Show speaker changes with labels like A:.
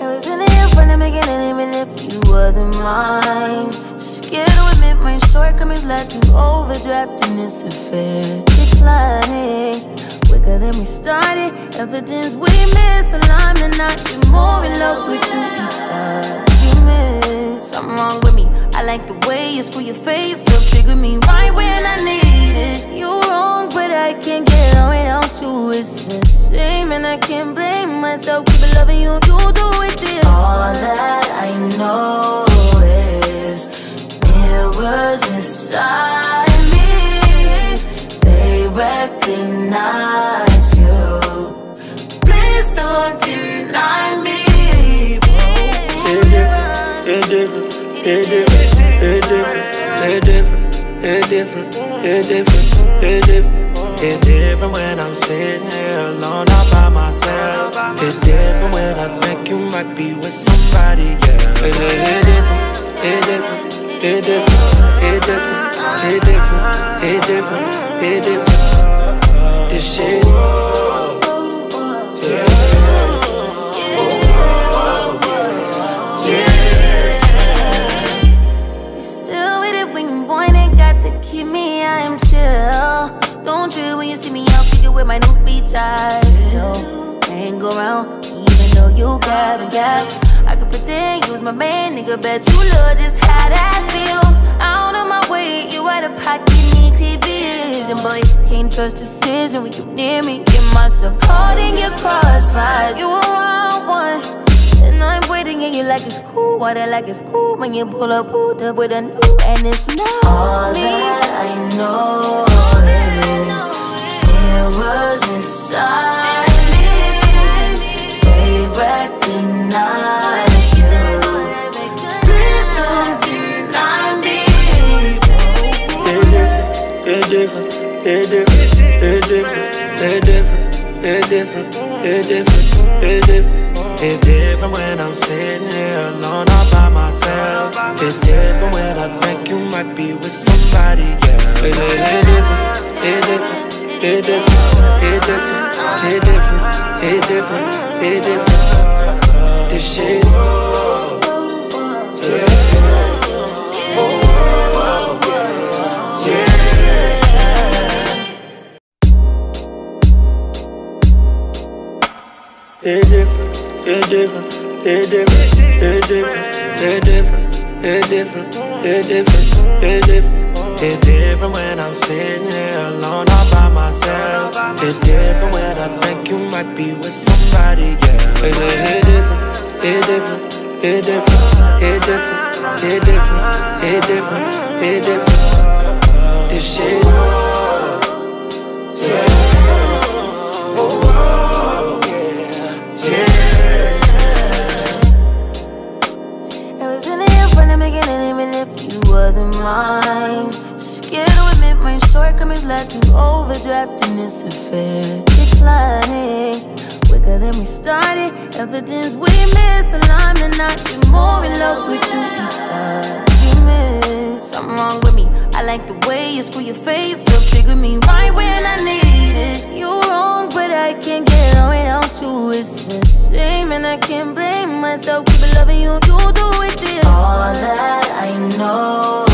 A: It was in the air from the beginning, even if you wasn't mine. Scared to admit my shortcomings led to overdraft in this affair. Declining quicker than we started. Evidence we misaligned, and I get more in love with you each argument. Something wrong with me. I like the way you screw your face up, trigger me right loving you, you do it this.
B: All that I know is mirrors inside me. They recognize you. Please don't deny me.
C: It different, it different, it different, it different, it different, it different, it different. It's different when I'm sitting here alone all by myself. It's different when I think you might be with somebody else. It, it different, it different, it different, it different, it different, it different, it different. This shit.
A: To keep me, I am chill. Don't trip when you see me out kicking with my new beach eyes. Still hang around, even though you gab and gab. I could pretend you was my man, nigga. Bet you love just how that feels. Out of my way, you out of pocket, need clear vision. Boy, can't trust decision when you near me. Get myself caught in your crossfire. You a wild one. And I'm waiting and you like it's cool Water like it's cool when you pull up pulled up with a new And it's not
B: All
A: me
B: that I know
C: different, it different, it different, it different, it different, it different, it different. It's different when I'm sitting here alone all by myself. It's different when I think you might be with somebody else. It, it, it different, it different, it different, it different, it different, it different, it different. This shit. It different, it different, it different, it different, it different, it different, it different, it different. It's different when I'm sitting here alone all by myself. It's different when I think you might be with somebody else. It, it different, it different, it different, it different, it different, it different, it different. This shit.
A: Wasn't Scared to admit my shortcomings led to overdraft in this affair. Declining quicker than we started. Evidence we misalignment, not be more in love with you each argument Something wrong with me, I like the way you screw your face up. Trigger me right when I need it. You wrong, but I can't get on without you It's a shame and I can't blame myself. Keep loving you, you do it
B: All that I know